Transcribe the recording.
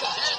God.